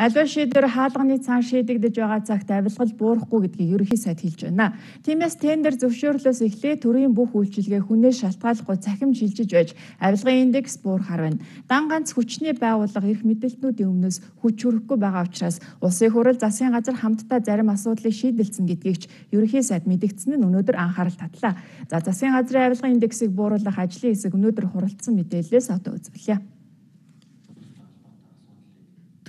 Аливаа шийдвэр хаалганы цаан шийдэгдэж байгаа цагт авилгал буурахгүй гэдгийг ерөнхий сайд хэлж байна. Тиймээс тендер зөвшөөрлөөс эхлээ төрийн бүх үйлчилгээ хүнээс шалтгааллахгүй цахим шилжиж байж авилгын индекс буурахар байна. Дан ганц хүчний байгууллага эрх мэдээлтнүүдийн өмнөөс хүч хүрэхгүй байгаа учраас улсын хурал засгийн газар хамтдаа зарим асуудлыг шийдэлцэн гэдгийг ч ерөнхий сайд мэдгдсэн нь өнөөдөр анхаарал татлаа. За засгийн газрын авилгын индексийг бууруулах ажлын хэсэг өнөөдөр хуралдсан мэдээлэлээс одоо үзвэл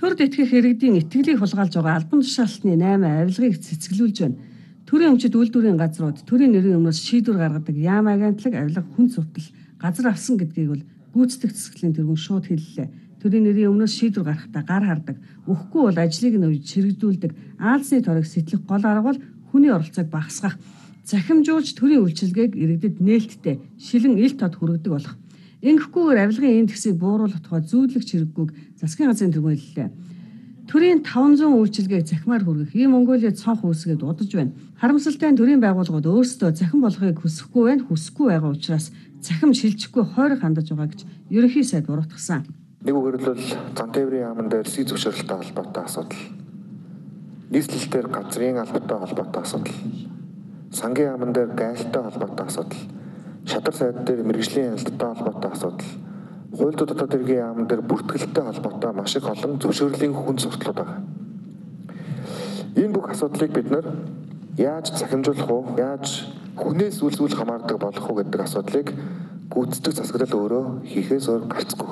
Төрд итгэх иргэдийн итгэлийг хулгайлж байгаа албан тушаалтны 8 авилгыг цэцгэлүүлж байна. Төрийн өмчөд үйлдвэрийн газрууд төрийн нэрийн өмнөөс шийдвэр гаргадаг яам агентлаг авилга хүн цувтал газар авсан гэдгийг бол гүйцэтгэх засаглалын тэргүүн шууд хэллээ. Төрийн нэрийн өмнөөс шийдвэр гаргахдаа гар хардаг, өгөхгүй бол ажлыг нь чирэгдүүлдэг, аалзны торыг сэтлэх гол арга бол хүний оролцоог багасгах, захимжуулж төрийн үйлчилгээг иргэдэд нээлттэй. Шилэн ил тод хүргэдэг болох Ингэхгүйгээр авилгын индексийг бууруулах тухай зүйдлэх хэрэггүйг засгийн газрын төгөөллөө. Төрийн 500 үйлчилгээг захимаар хүргэх ийм Монголиад цонх үүсгээд удаж байна. Харамсалтай нь төрийн байгууллагууд өөрсдөө захин болохыг хүсэхгүй байна, хүсэхгүй байгаа учраас захим шилжихгүй хойрог хандаж байгаа гэж ерөнхий сайд буруутгасан. Нэг үгээр бол зан тээврийн яамн дээр сий зөвшөөрөлтэй холбоотой асуудал. Нийслэлээр газрын албатай холбоотой асуудал. Сангийн яамн дээр гайлтай холбоотой асуудал шадар сайд дээр мэрэгжлийн ялалттай холбоотой асуудал, хууль дотоод хэргийн яам дээр бүртгэлтэй холбоотой маш их олон зөвшөөрлийн хүн сурталууд байгаа. Энэ бүх асуудлыг бид нар яаж захимжуулах уу, яаж хүнээс үлсүүл хамаардаг болох уу гэдэг асуудлыг гүйцэтгэх засаглал өөрөө хийхээс өөр гарцгүй.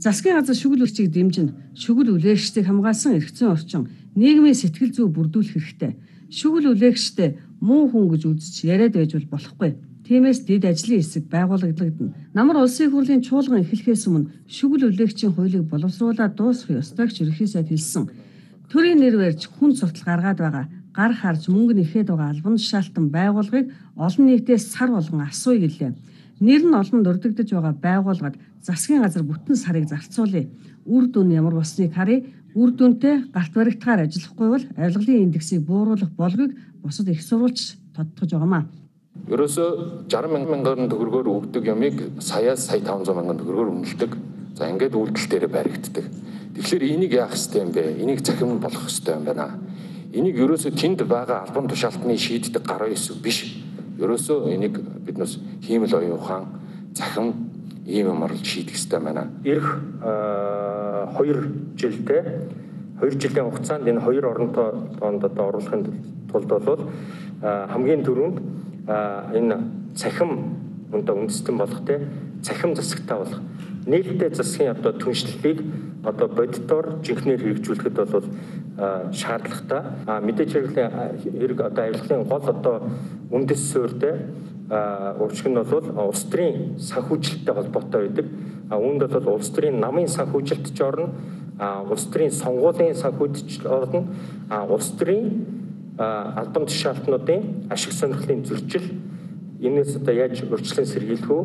Засгийн газар шүгэл үрчийг дэмжин шүгэл үлээгчдийг хамгаалсан эрхцэн орчин нийгмийн сэтгэл зүй бүрдүүлэх хэрэгтэй. Шүгэл үлээгчтэй муу хүн гэж үзэж яриад байж бол болохгүй Тиймээс дэд ажлын хэсэг байгуулагдана. Намар улсын хурлын чуулган эхлэхээс өмнө шүгэл үлээгчийн хуулийг боловсруулаад дуусгах ёстой гэж ерөнхий сайд хэлсэн. Төрийн нэр барьж хүн суртал гаргаад байгаа гар харж мөнгө нэхэд байгаа албан тушаалтан байгууллагыг олон нийтээс сар болгон асууя гэлээ. Нэр нь олон дурддагдж байгаа байгууллагад засгийн газар бүтэн сарыг зарцуулъя. Үр дүн ямар болсныг харъя. Үр дүнтэй галт баригдахаар ажиллахгүй бол авилгалын индексийг бууруулах болгийг бусад их сурвалж тодтогж байгаамаа. Ерөөсө 60 мянган төгрөгөөр өгдөг ямыг саяас сая 500 мянган төгрөгөөр үнэлдэг. За ингээд үйлдэл дээр баригддаг. Тэгэхээр энийг яах ёстой юм бэ? Энийг захим болгох ёстой юм байна. Энийг ерөөсө тэнд байгаа албан тушаалтны шийддэг гар ёс биш. Ерөөсө энийг биднээс хиймэл оюун ухаан захим ийм юмар шийдэх ёстой байна. Ирэх 2 жилдээ 2 жилийн хугацаанд энэ хоёр оронтой тоонд одоо оруулахын тулд бол хамгийн түрүүнд энэ цахим өндө үндэстэн болох те цахим засагтаа болох нээлттэй засгийн одоо түншлэлийг одоо боддоор жинхнээр хэрэгжүүлэхэд бол шаардлагатай. А мэдээж хэрэг одоо авилгалын гол одоо үндэс суурьтай урчиг нь бол улс төрийн санхүүжилттэй холбоотой байдаг. А үүнд бол улс төрийн намын санхүүжилт ч орно, улс төрийн сонгуулийн санхүүжилт орно, улс төрийн албан тушаалтнуудын ашиг сонирхлын зөрчил энэс одоо яаж урьдчилан сэргийлэх үү?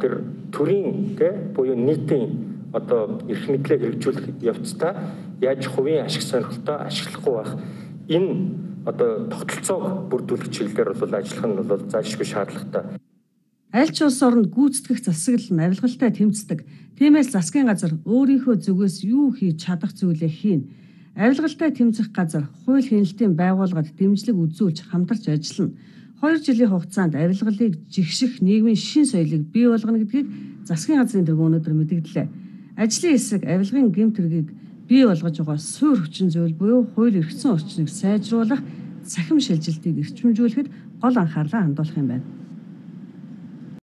Тэр төрийн тэ буюу нийтийн одоо эрх мэдлээ хэрэгжүүлэх явцдаа яаж хувийн ашиг сонирхолтой ашиглахгүй байх энэ одоо тогтолцоог бүрдүүлэх чиглэлээр бол ажиллах нь бол зайлшгүй шаардлагатай. Аль ч улс оронд гүйцэтгэх засаглал нь авилгалтай тэмцдэг. Тиймээс засгийн газар өөрийнхөө зүгээс юу хийж чадах зүйлээ хийнэ Авилгалтай тэмцэх газар хууль хяналтын байгууллагад дэмжлэг үзүүлж хамтарч ажиллана. 2 жилийн хугацаанд авилгалыг жигших нийгмийн шин соёлыг бий болгоно гэдгийг засгийн газрын тэргүүн өнөөдөр мэдгдлээ. Ажлын хэсэг авилгын гэмтэргийг бий болгож байгаа суур хүчин зүйл буюу хууль эрхцэн орчныг сайжруулах цахим шилжилтийг эрчимжүүлэхэд гол анхаарлаа хандуулах юм байна.